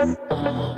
Mm-hmm.